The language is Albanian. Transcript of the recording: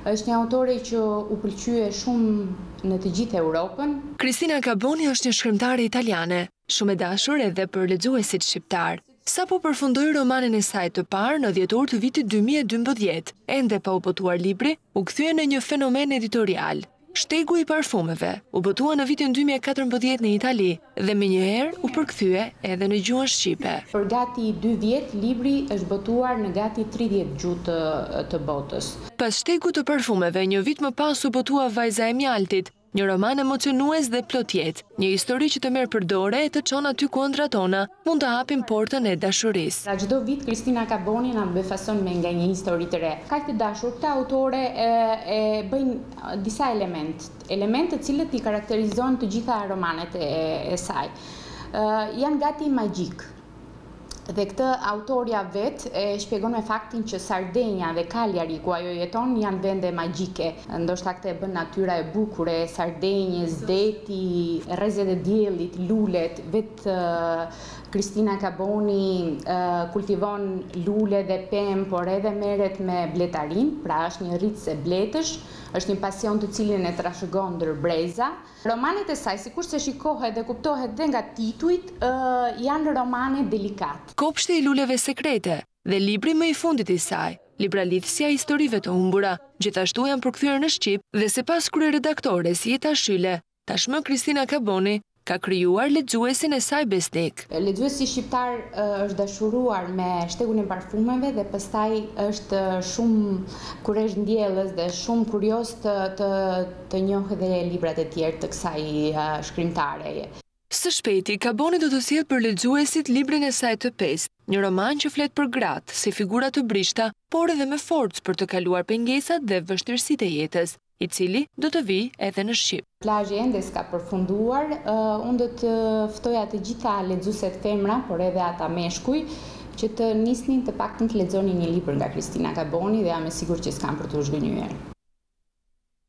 Është një autore që u pëlqye shumë në të gjithë Europën. Kristina Caboni është një shkrimtare italiane, shumë e dashur edhe për lexuesit shqiptarë. Sapo përfundoi romanin e saj të parë në dhjetor të vitit dy mijë e dymbëdhjetë, ende pa u botuar libri, u kthye në një fenomen editorial. Shtegu i parfumeve u botua në vitin dy mijë e katërmbëdhjetë në Itali dhe menjëherë u përkthye edhe në gjuhën shqipe. Për gati dy vjet libri është botuar në gati tridhjetë gjuhë të botës. Pas Shtegut të parfumeve, një vit më pas u botua Vajza e mjaltit, një roman emocionues dhe plot jetë, një histori që të merr përdore e të çon aty ku ëndrrat tona Mund të hapim portën e dashurisë. Pra çdo vit Kristina Caboni na befason me nga një histori të re. Kaq të dashur këtë autore e bëjnë disa elementë, elementë të cilët i karakterizojnë të gjitha romanet e saj. Janë gati magjikë. Dhe këtë autorja vetë e shpjegon me faktin që Sardenja dhe Cagliari, ku ajo jeton, janë vende magjike. Ndoshta këtë e bën natyra e bukur e Sardenjës, deti, rrezet e diellit, lulet, Kristina Kaboni kultivon lule dhe pemë, por edhe merret me bletarinë, pra është një rritëse bletësh, është një pasion të cilin e trashëgon ndër breza. Romanet e saj, sikurse shikohet dhe kuptohet dhe nga titujt, janë romane delikat. Kopshti i luleve sekrete dhe libri më i fundit i saj, Libralidhësja e historive të humbura, gjithashtu janë përkthyer në shqip dhe sipas kryeredaktores Jeta Shyle, Tashmë Kristina Caboni ka krijuar lexuesin e saj besnik. Lexuesi shqiptar është dashuruar me shtegun e parfumeve dhe pastaj është shumë kureshtndjellës dhe shumë kurioz të njohë edhe librat e tjerë të kësaj shkrimtareje. Së shpejti, Caboni do të sjellë për lexuesit librin e saj të pestë, një roman që flet për gratë si figura të brishta, por edhe me forcë për të kaluar pengesat dhe vështirësitë e jetës. I cili do të vijë edhe në shqip. Plazhi ende s'ka përfunduar, unë do të ftoja të gjitha lexueset femra, por edhe ata meshkuj, që të nisnin të paktën të lexonin një libër nga Kristina Caboni dhe jam e sigurt që s'kanë për t'u zhgënjyer.